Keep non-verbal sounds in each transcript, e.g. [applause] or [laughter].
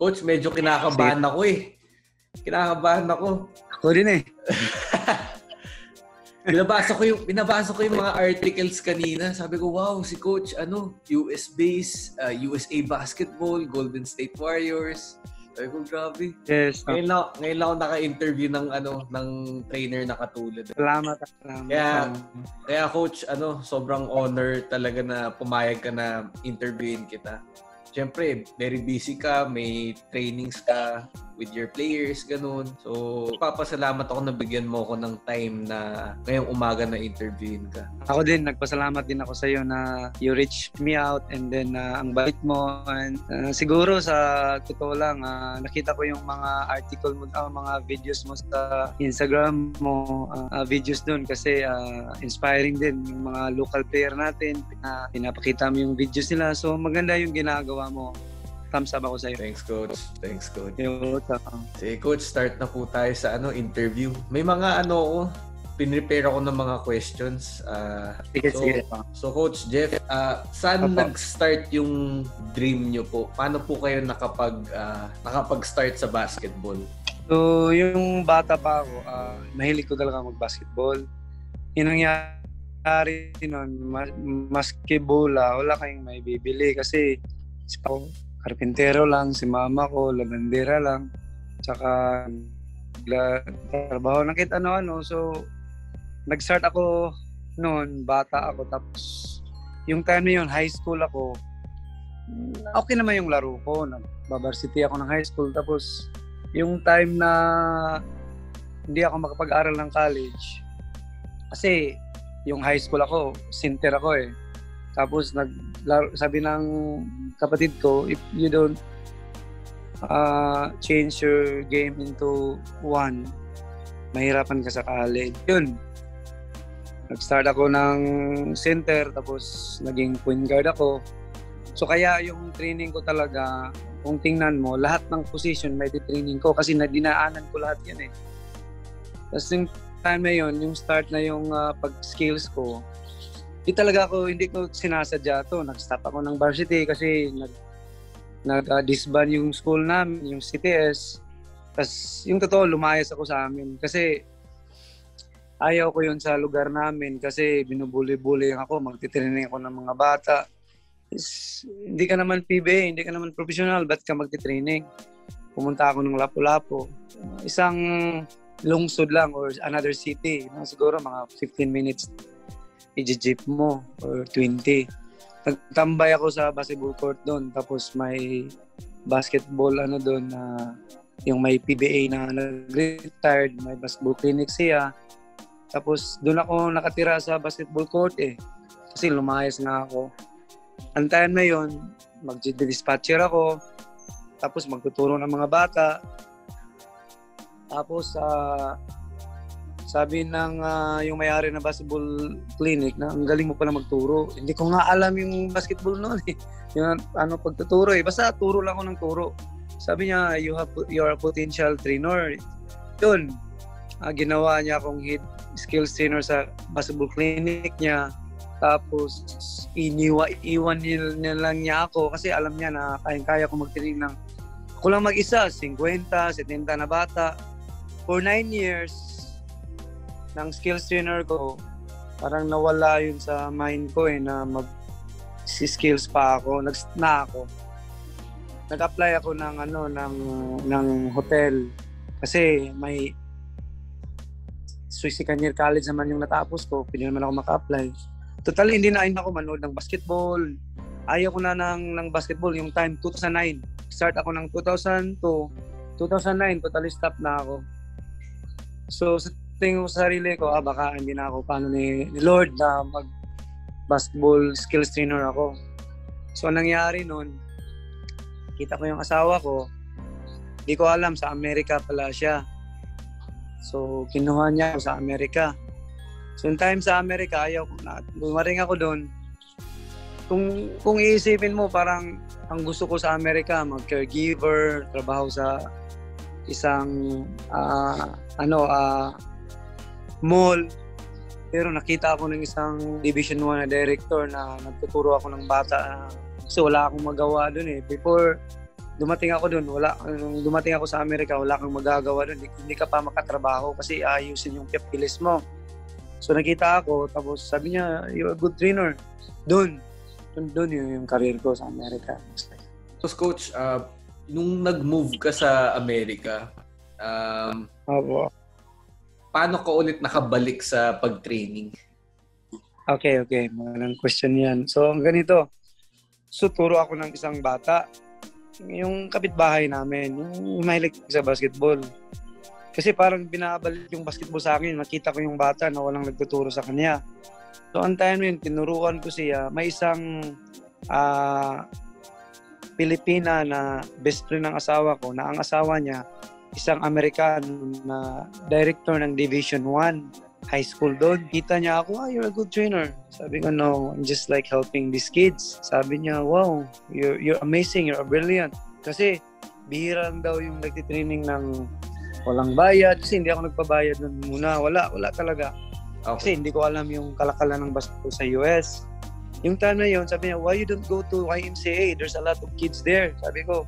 Coach, medyo kinakabahan ako eh. Kinakabahan ako. Ako din eh. [laughs] binabasa ko yung binabasa ko yung mga articles kanina. Sabi ko, wow, si coach ano, US base, uh, USA basketball, Golden State Warriors. Sabi ko, grabe. Yes. Ngayon lang, ngayon lang ako naka-interview ng ano ng trainer na katulad. Salamat. salamat. Kaya, kaya coach, ano, sobrang honor talaga na pumayag ka na interviewin kita. Siyempre, very busy ka, may trainings ka with your players, ganun. So, papasalamat ako na bigyan mo ako ng time na ngayong umaga na interviewin ka. Ako din, nagpasalamat din ako sa iyo na you reached me out and then uh, ang bait mo. And, uh, siguro sa totoo lang, uh, nakita ko yung mga article mo, uh, mga videos mo sa Instagram mo, uh, uh, videos doon kasi uh, inspiring din yung mga local player natin na pinapakita mo yung videos nila. So maganda yung ginagawa mo thumbs up ako sa iyo. Thanks, Coach. Thanks, Coach. Yo, Sige, Coach, start na po tayo sa ano interview. May mga ano ko, pinrepare ako ng mga questions. Uh, sige, so, sige. So, Coach Jeff, uh, saan Apa. nag-start yung dream nyo po? Paano po kayo nakapag, uh, nakapag-start sa basketball? So, yung bata pa ako, uh, mahilig ko talaga mag-basketball. Yung nangyari nun, mas, maski bola, wala kayong may bibili kasi ako, karpintero lang, si mama ko, labandera lang, tsaka trabaho ng kahit ano-ano. So, nag-start ako noon, bata ako, tapos yung time na yun, high school ako, okay naman yung laro ko. Nagbabarsity ako ng high school. Tapos, yung time na hindi ako makapag-aral ng college, kasi yung high school ako, center ako eh. Tapos nag sabi ng kapatid ko, if you don't uh, change your game into one, mahirapan ka sa college. Yun. Nag-start ako ng center, tapos naging point guard ako. So kaya yung training ko talaga, kung tingnan mo, lahat ng position may training ko kasi nadinaanan ko lahat yan eh. Tapos yung time na yun, yung start na yung uh, pag-skills ko, Di talaga ako, hindi ko sinasadya to. Nag-stop ako ng varsity kasi nag, nag-disband yung school namin, yung CTS. Tapos yung totoo, lumayas ako sa amin. Kasi ayaw ko yun sa lugar namin kasi binubuli-bully ako, magtitraining ako ng mga bata. Is, hindi ka naman PBA, hindi ka naman professional, ba't ka magtitraining? Pumunta ako ng Lapu-Lapu. Isang lungsod lang or another city. Siguro mga 15 minutes i-jeep mo or 20. Nagtambay ako sa basketball court doon tapos may basketball ano doon na uh, yung may PBA na nag-retired, may basketball clinic siya. Tapos doon ako nakatira sa basketball court eh. Kasi lumayas nga ako. Time na yon mag-dispatcher ako. Tapos magtuturo ng mga bata. Tapos uh, sabi ng uh, yung may-ari ng basketball clinic na ang galing mo pala magturo. Hindi ko nga alam yung basketball noon eh. [laughs] Yung ano pagtuturo eh. Basta turo lang ako ng turo. Sabi niya, you have your potential trainer. Yun. Uh, ginawa niya akong head skills trainer sa basketball clinic niya. Tapos iniwa iwan niya lang niya ako kasi alam niya na kayang-kaya ko magtinig ng ako lang mag-isa, 50, 70 na bata. For 9 years, ng skills trainer ko, parang nawala yun sa mind ko eh na mag si skills pa ako, nag na ako. Nag-apply ako ng ano ng ng hotel kasi may Suisi Cañer College naman yung natapos ko, pwede naman ako maka-apply. Totally hindi na ako manood ng basketball. Ayaw ko na ng, ng basketball yung time 2009. Start ako ng 2002. 2009, totally stop na ako. So, tingin ko sa sarili ko, ah, baka hindi na ako paano ni, ni Lord na mag basketball skills trainer ako. So, anong nangyari noon, kita ko yung asawa ko, hindi ko alam, sa Amerika pala siya. So, kinuha niya ako sa Amerika. So, yung time sa Amerika, ayaw ko na, bumaring ako doon. Kung, kung iisipin mo, parang ang gusto ko sa Amerika, mag-caregiver, trabaho sa isang uh, ano uh, mall. Pero nakita ako ng isang Division 1 na director na nagtuturo ako ng bata. So wala akong magawa doon eh. Before, dumating ako doon, wala, nung dumating ako sa Amerika, wala kang magagawa doon. Hindi, ka pa makatrabaho kasi ayusin yung pilis mo. So nakita ako, tapos sabi niya, you're a good trainer. Doon, doon, doon yung, yung career ko sa Amerika. Tapos coach, uh, nung nag-move ka sa Amerika, um, Opo. Paano ka ulit nakabalik sa pag-training? Okay, okay. Magandang question yan. So, ang ganito. So, turo ako ng isang bata. Yung kapitbahay namin, yung mahilig sa basketball. Kasi parang binabalik yung basketball sa akin. Nakita ko yung bata na walang nagtuturo sa kanya. So, ang time yun, tinuruan ko siya. May isang uh, Pilipina na best friend ng asawa ko na ang asawa niya isang Amerikano na director ng Division 1 high school doon. Kita niya ako, ah, you're a good trainer. Sabi ko, no, I'm just like helping these kids. Sabi niya, wow, you're, you're amazing, you're brilliant. Kasi bihira lang daw yung nagtitraining ng walang bayad. Kasi hindi ako nagpabayad nun muna. Wala, wala talaga. Okay. Kasi hindi ko alam yung kalakalan ng basketball sa US. Yung time na yun, sabi niya, why you don't go to YMCA? There's a lot of kids there. Sabi ko,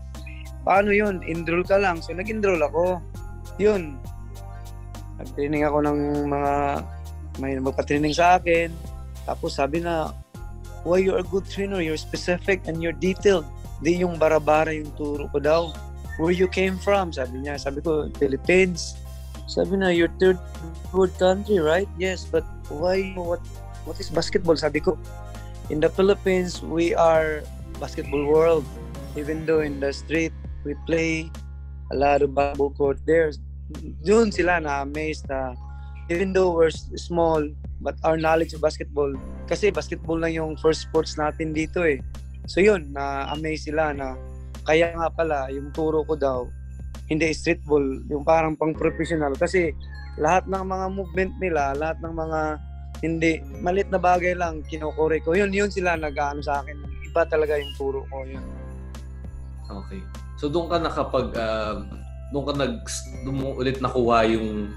paano yun? Enroll ka lang. So, nag-enroll ako. Yun. Nag-training ako ng mga may magpa-training sa akin. Tapos sabi na, why you're a good trainer, you're specific and you're detailed. Di yung bara-bara yung turo ko daw. Where you came from? Sabi niya. Sabi ko, Philippines. Sabi na, you're third world country, right? Yes, but why, what, what is basketball? Sabi ko, in the Philippines, we are basketball world. Even though in the street, we play a lot of basketball court there. Doon sila na amazed na even though we're small, but our knowledge of basketball, kasi basketball lang yung first sports natin dito eh. So yun, na-amaze sila na kaya nga pala, yung turo ko daw, hindi streetball, yung parang pang-professional. Kasi lahat ng mga movement nila, lahat ng mga hindi, malit na bagay lang, kinukure ko. Yun, yun sila nag-ano sa akin. Iba talaga yung turo ko. Yun. Okay. So doon ka nakapag, uh, doon ka nag, doon mo ulit nakuha yung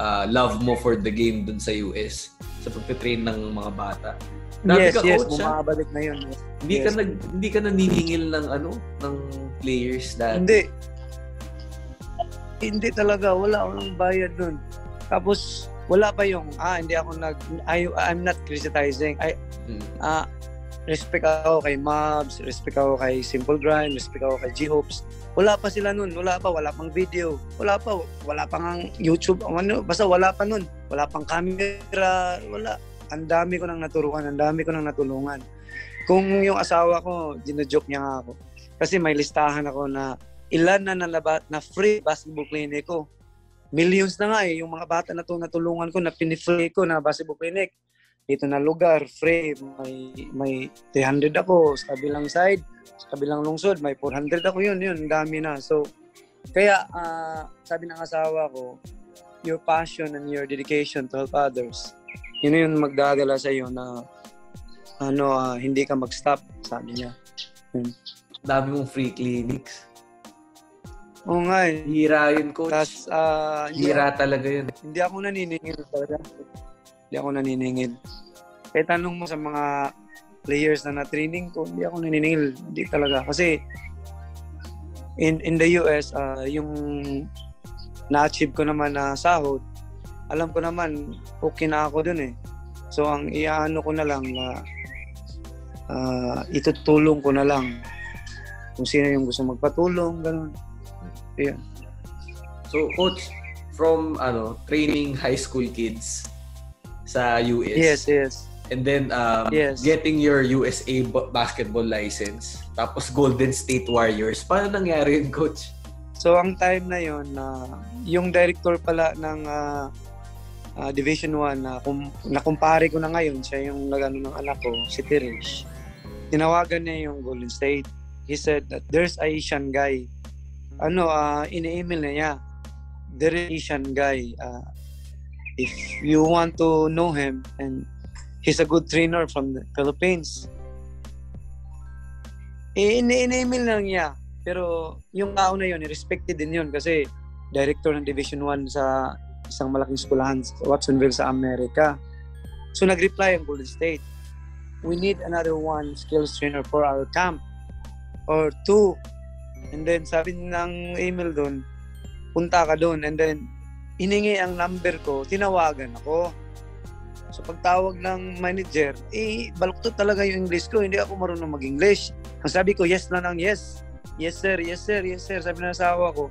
uh, love mo for the game dun sa US sa pagte-train ng mga bata. Dati yes, ka yes, coach, bumabalik na yun. Hindi yes. ka nag hindi ka naniningil ng ano ng players dati. Hindi. Hindi talaga wala akong bayad doon. Tapos wala pa yung ah hindi ako nag I, I'm not criticizing I mm. ah respect ako kay Mobs, respect ako kay Simple Grind, respect ako kay G-Hopes. Wala pa sila nun, wala pa, wala pang video, wala pa, wala pang ang YouTube, ano, basta wala pa nun, wala pang camera, wala. Ang dami ko nang naturuan, ang dami ko nang natulungan. Kung yung asawa ko, dinojoke niya nga ako. Kasi may listahan ako na ilan na nalabat na free basketball clinic ko millions na nga eh, yung mga bata na to natulungan ko, na pinifree ko na basketball clinic. Dito na lugar, free, may, may 300 ako sa kabilang side, sa kabilang lungsod, may 400 ako yun, yun, dami na. So, kaya uh, sabi ng asawa ko, your passion and your dedication to help others, yun yung magdadala sa iyo na ano, uh, hindi ka mag-stop, sabi niya. Yun. Dami mong free clinics. Oo nga eh. Hira yun, coach. Tas, uh, Hira talaga yun. Hindi ako naniningil talaga. Hindi ako naniningil. Kaya tanong mo sa mga players na na-training ko, hindi ako naniningil. Hindi talaga. Kasi in in the US, uh, ah, yung na-achieve ko naman na sahod, alam ko naman, okay na ako dun eh. So, ang iaano ko na lang na uh, itutulong ko na lang kung sino yung gusto magpatulong, ganun. Ayun. So, coach, from ano, training high school kids sa US. Yes, yes. And then um, yes. getting your USA basketball license. Tapos Golden State Warriors. Paano nangyari yun, coach? So, ang time na yon na uh, yung director pala ng uh, uh, Division 1 na kum- nakumpare ko na ngayon, siya yung nagano ng anak ko, si Tirish. Tinawagan niya yung Golden State. He said that there's a Asian guy ano, uh, ini-email na niya. The Asian guy. Uh, if you want to know him, and he's a good trainer from the Philippines. Eh, ini-email lang niya. Pero yung tao na yun, respected din yun kasi director ng Division 1 sa isang malaking skulahan sa Watsonville sa Amerika. So nag-reply ang Golden State. We need another one skills trainer for our camp. Or two, And then sabi ng email doon, punta ka doon. And then hiningi ang number ko, tinawagan ako. So pagtawag ng manager, eh baluktot talaga yung English ko, hindi ako marunong mag-English. Ang sabi ko, yes na lang, yes. Yes sir, yes sir, yes sir. Sabi ng asawa ko,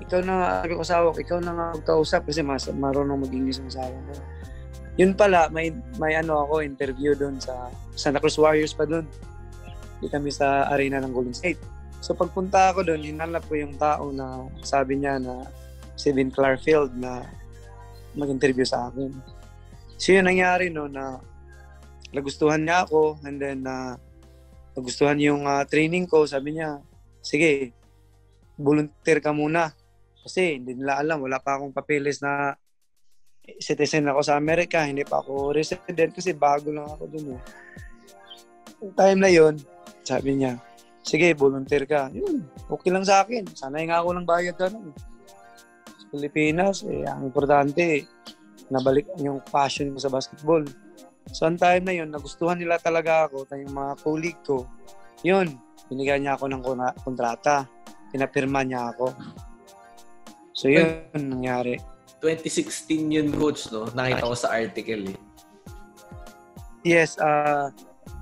ikaw na sabi ko asawa ko, ikaw na nga magkausap kasi mas marunong mag-English ang asawa ko. Yun pala, may, may ano ako, interview doon sa Santa Cruz Warriors pa doon. Di kami sa arena ng Golden State. So pagpunta ako doon, hinanap ko yung tao na sabi niya na si Vin Clarfield na mag-interview sa akin. So yun nangyari no na nagustuhan niya ako and then na nagustuhan yung uh, training ko. Sabi niya, sige, volunteer ka muna. Kasi hindi nila alam, wala pa akong papeles na citizen ako sa Amerika, hindi pa ako resident kasi bago lang ako dun. Eh. Time na yon sabi niya, sige, volunteer ka. Yun, okay lang sa akin. Sanay nga ako ng bayad ka nun. Pilipinas, eh, ang importante, nabalik yung passion ko sa basketball. So, ang time na yun, nagustuhan nila talaga ako, tayong mga colleague ko. Yun, binigyan niya ako ng kontrata. Pinapirma niya ako. So, yun nangyari. 2016 yun, coach, no? Nakita ko sa article, eh. Yes, uh,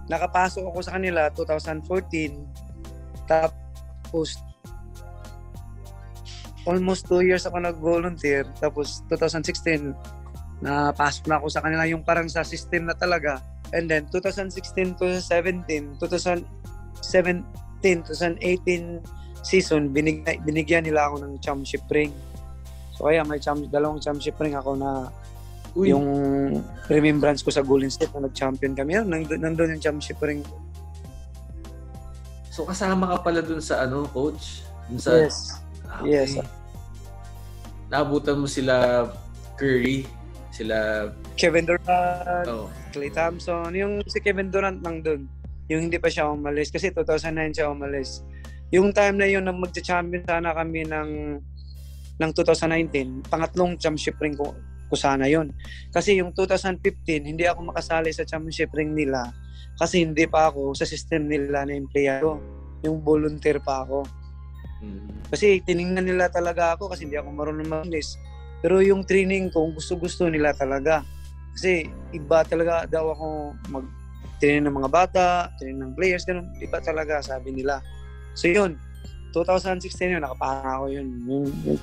nakapasok ako sa kanila 2014. Tapos, almost two years ako nag-volunteer. Tapos, 2016, napasok na ako sa kanila yung parang sa system na talaga. And then, 2016 to 2017, 2017, 2018 season, binig, binigyan nila ako ng championship ring. So kaya may champ, dalawang championship ring ako na Uy. yung remembrance ko sa Golden State na nag-champion kami. Nandun, nandun yung championship ring. So kasama ka pala dun sa ano, coach? Dun sa, yes. Okay. Yes. Naabutan mo sila Curry, sila Kevin Durant, oh. Klay Thompson. Yung si Kevin Durant nang dun. Yung hindi pa siya umalis. Kasi 2009 siya umalis. Yung time na yun, nang magcha-champion sana kami ng ng 2019, pangatlong championship ring ko, ko sana yun. Kasi yung 2015, hindi ako makasali sa championship ring nila kasi hindi pa ako sa system nila na empleyado. Yung volunteer pa ako. Mm. Kasi tiningnan nila talaga ako kasi hindi ako marunong mag-English. Pero yung training ko, gusto-gusto nila talaga. Kasi iba talaga daw ako mag training ng mga bata, training ng players, ganun. Iba talaga, sabi nila. So yun, 2016 yun, nakapanga ako yun. Yung, yung